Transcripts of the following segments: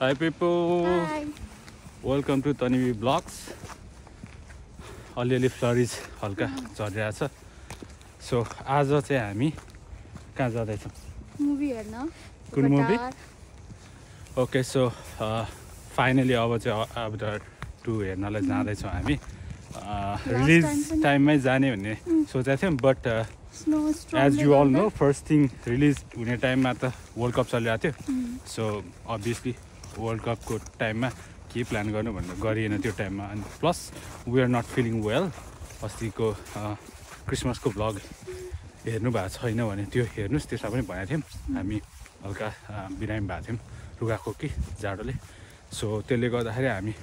Hi people, Hi. welcome to तनिवी blogs अलिअलि फ्लरिज हल्का झरिरहेछ सो आज चाहिँ हामी कहाँ जाँदैछौँ? मुभी हेर्न। कुन? कतार। ओके सो फाइनली अब चाहिँ अबडर टु हेर्नलाई जाँदैछौँ हामी। रिलिज पनि- टाइममै जाने भन्ने सोचेको थियौँ but as you all. No first thing release हुने टाइममा त वर्ल्ड कप चलिरहेको थियो। सो अभियसली वर्ल्ड कपको टाइममा के प्लान गर्नु भनेर गरिएन त्यो टाइममा अनि plus we are not feeling well अस्तिको क्रिसमसको भ्लग हेर्नु भएको छैन भने त्यो हेर्नुहोस् त्यसमा पनि भनेको थियौँ। हामी हल्का बिरामी भएको थियौँ रुगाको कि जाडोले। सो त्यसले गर्दाखेरि हामी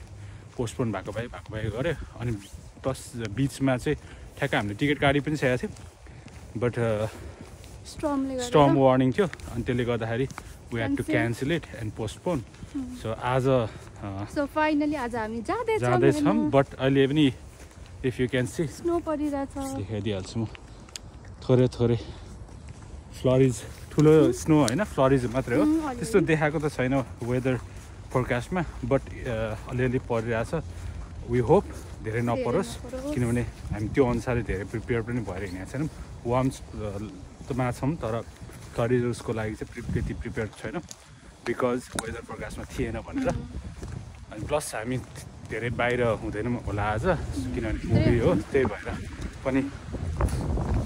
पोस्टपोन भएको भए भएको भए गऱ्यो। अनि प्लस बिचमा चाहिँ ठ्याक्क हामीले टिकट काटि पनि सकेको थियौँ। But Sturm. वार्निङ थियो। अनि त्यसले गर्दाखेरि we had to Cancel. Cancel it and postpone so आज So finally आज हामी जाँदैछौँ जाँदैछौँ। बट अहिले पनि if you can see Snow परिरहेछ देखाइदिइहाल्छु म थोरै थोरै फ्लरिज ठुलो स्नो होइन फ्लरिज मात्रै हो। त्यस्तो देखाएको त छैन वेदर फोरकास्टमा बट अलिअलि परिरहेछ वी होप धेरै नपरोस्। किनभने हामी त्यो अनुसारले धेरै प्रिपेयर पनि भएर हिँडेको छैनौँ वार्म्स त मा छौँ तर फ्लरिजको लागि चाहिँ प्रि त्यति प्रिपेयर छैनौँ। बिकज वेदर फोरकास्टमा थिएन भनेर। अनि प्लस हामी धेरै बाहिर हुँदैनौँ होला आज किनभने मुभी हो त्यही भएर पनि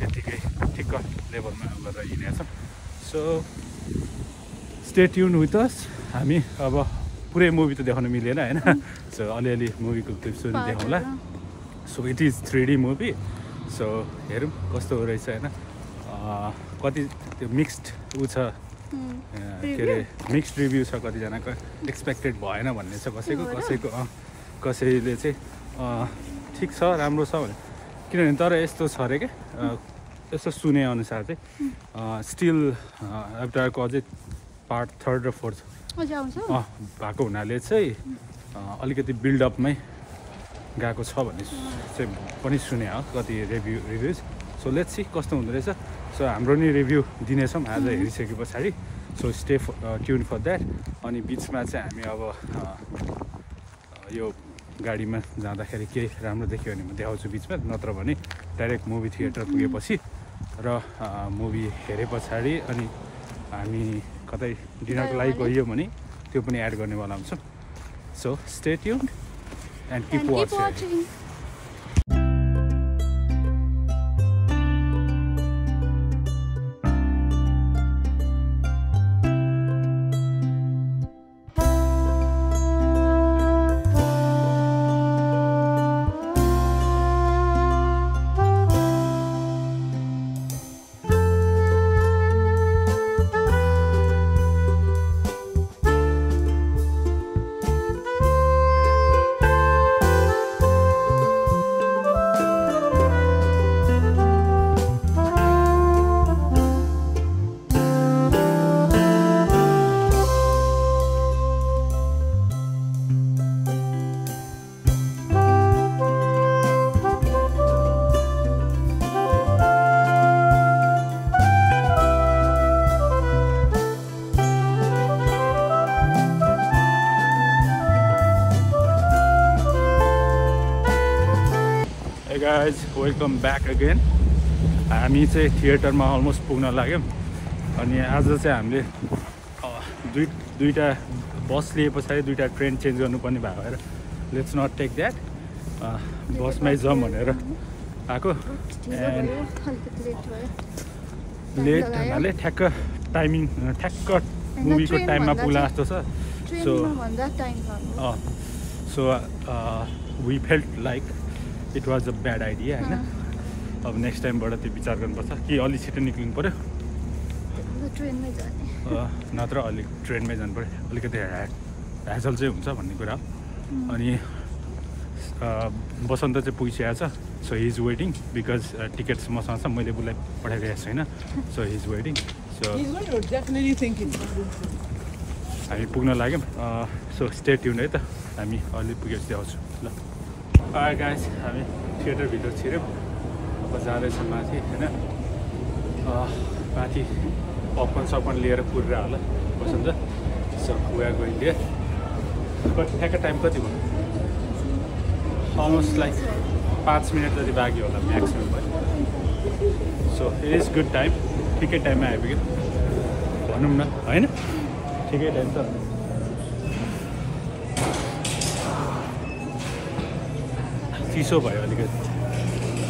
यतिकै ठिक्क लेभलमा गरेर हिँडेका छौँ so stay tune with us हामी अब पुरै मुभी त देखाउनु मिलेन होइन? सो अलिअलि मुभीको क्लिप्सहरू देखाउँला। So it is three D movie so हेरौँ कस्तो रहेछ होइन? कति त्यो मिक्स्ड ऊ छ। के अरे मिक्स्ड रिभ्यू छ कतिजनाको। एक्सपेक्टेड भएन भन्ने छ कसैको? कसैको कसैले चाहिँ ठिक छ राम्रो छ भने। किनभने तर यस्तो छ अरे क्या यस्तो सुने अनुसार चाहिँ स्टिल एप्टारको अझै पार्ट थर्ड र फोर्थ भएको हुनाले चाहिँ अलिकति बिल्डअपमै गएको छ भन्ने चाहिँ पनि सुने हो कति review reviews so let's see कस्तो हुँदो रहेछ। सो हाम्रो नि रिभ्यू दिनेछौँ। आज हेरिसके पछाडि। So stay tune for that अनि बिचमा चाहिँ हामी अब अँ, यो गाडीमा जाँदाखेरि केही राम्रो देख्यो भने म देखाउँछु बिचमा। नत्र भने डाइरेक्ट मुभी थिएटर पुगेपछि र मुभी हेरे पछाडि अनि हामी कतै डिनरको लागि गइयो भने। त्यो पनि एड गर्नेवाला हुन्छौँ। So stay tune and keep watching Guys, welcome back again हामी चाहिँ थिएटरमा अलमोस्ट पुग्न लाग्यौँ। अनि आज चाहिँ हामीले दुई दुईवटा बस लिए पछाडि दुईवटा ट्रेन चेन्ज गर्नुपर्ने भएको भएर लेट्स नट टेक द्याट बसमै जाउँ भनेर आएको। अलिकति लेट। हुनाले ठ्याक्क टाइमिङ ठ्याक्क मुभीको टाइममा पुग्ला जस्तो छ। लाग्यो so we felt like it was a bad idea होइन? अब नेक्स्ट टाइमबाट त्यो विचार गर्नुपर्छ। कि अलि छिटो निक्लिनु पऱ्यो ट्रेनमै जाने। अ, नत्र अलिक ट्रेनमै जानु पऱ्यो अलिकति ह्या ह्याजल चाहिँ हुन्छ भन्ने कुरा हो। अनि अ, बसन्त चाहिँ पुगिसकेको छ। So he is waiting because tickets मसँग छ। मैले उसलाई पठाइरहेको छैन so he is waiting so He's what you're definitely thinking. हामी पुग्न लाग्यौँ। सो स्टे ट्युन है त। हामी अलि पुगेपछि देखाउँछु ल। गाइस हामी थिएटरभित्र छिर्यौँ। अब जाँदैछौँ माथि होइन? माथि पपकर्न सपकर्न लिएर पुरेर होला। Basanta. So we going there कति ठ्याक्क टाइम कति भयो? अलमोस्ट लाइक पाँच मिनट जति बाँकी होला म्याक्सिमम् भयो। So it is good time ठिकै टाइममा आइपुग्यो भनौँ न होइन? ठिकै टाइम त चिसो भयो अलिकति।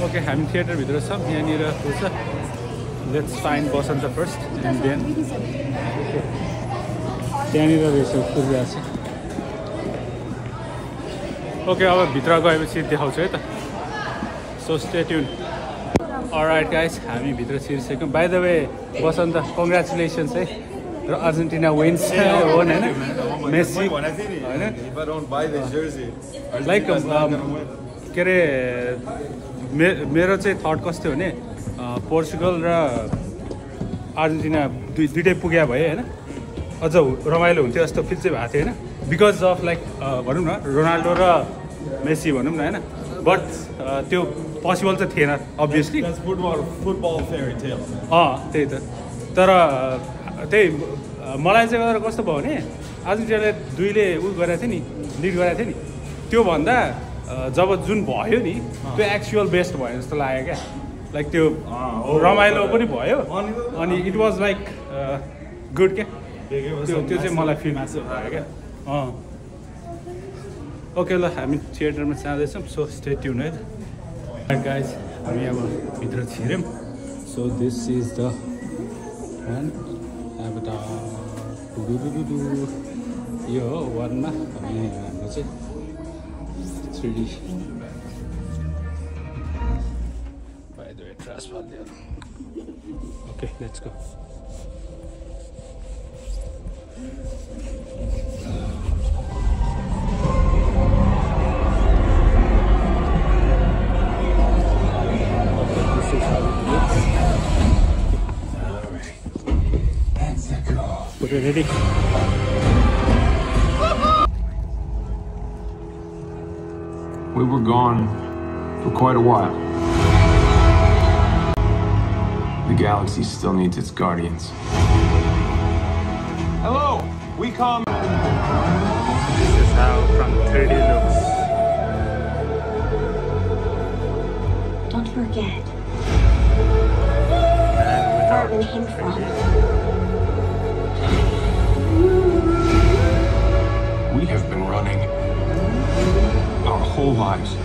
ओके हामी थिएटरभित्र छौँ यहाँनिर को छ let's fine Basanta first and then त्यहाँनिर रहेछ कुरिया छ ओके अब भित्र गएपछि देखाउँछु है त। सो स्टेट्युन राइट गाइस हामी भित्र छिरिसक्यौँ। By the way Basanta congratulations है। र अर्जेन्टिना विन्स हो होइन? मेसी होइन? लाइक के अरे मे मेरो चाहिँ थट कस्तो भने पोर्चुगल र अर्जेन्टिना दुई दुइटै पुग्या भए होइन? अझ रमाइलो हुन्थ्यो जस्तो फिल चाहिँ भएको थियो होइन? बिकज अफ लाइक भनौँ न रोनाल्डो र मेसी भनौँ न होइन? बट त्यो पोसिबल चाहिँ थिएन अभियसली. अँ त्यही त। तर त्यही मलाई चाहिँ गरेर कस्तो भयो भने अर्जेन्टिनाले दुईले उ गरेको थियो नि लिड गरेको थियो नि। त्योभन्दा जब जुन भयो नि त्यो एक्चुअल बेस्ट भयो जस्तो लाग्यो क्या। लाइक त्यो। रमाइलो पनि भयो। अनि इट वाज लाइक गुड क्या। त्यो त्यो चाहिँ मलाई फिल भयो क्या। अँ। ओके ल हामी थिएटरमा जाँदैछौँ सो स्टे ट्युन है। गाइज हामी अब भित्र छिर्यौँ। सो दिस इज द अब त यो हो वानमा। अनि हाम्रो चाहिँ By the way, transfer there. Okay, let's go. Alright. Ready. We were gone for quite a while. The galaxy still needs its guardians. Hello, we come. This is how from 3D looks. Don't forget And without where we came from. Lives.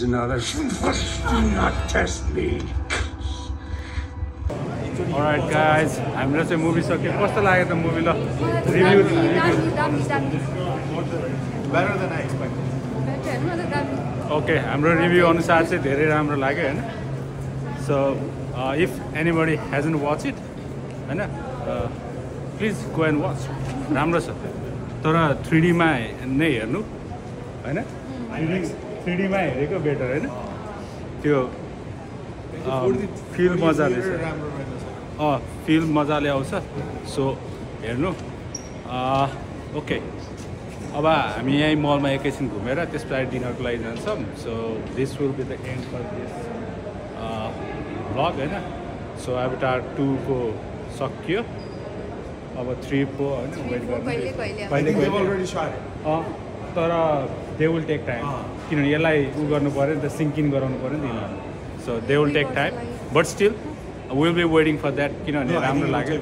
There's another. Do not test me. Alright guys, हाम्रो चाहिँ movie सक्यो कस्तो लाग्यो त movie ल review okay हाम्रो review अनुसार चाहिँ धेरै राम्रो लाग्यो होइन? So if anybody hasn't watch it होइन प्लिज गो एन्ड वाच राम्रो छ. तर थ्री डीमा नै हेर्नु होइन? थ्री डीमा हेरेको बेटर होइन? त्यो फिल मजाले। अँ फिल मजाले आउँछ। सो हेर्नु। ओके। अब हामी यहीँ मलमा एकैछिन घुमेर त्यस पछाडि डिनरको लागि जान्छौँ। So this will be the end for this vlog होइन? सो एभिटार टूको सकियो। अब थ्रीको होइन? वेट गर्नु। तर दे विल टेक टाइम। किनभने यसलाई उ गर्नु पऱ्यो नि त सिङ्किन गराउनु पऱ्यो नि त so they'll take time but still will be waiting for that किनभने राम्रो लाग्यो।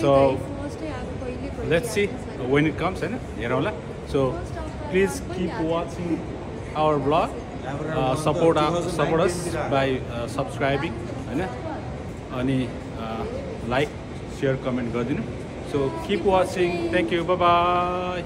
So let's see when it comes होइन हेरौँला so please keep watching our vlog support support supporters by subscribing होइन अनि लाइक सेयर कमेन्ट गरिदिनु। So keep watching thank you bye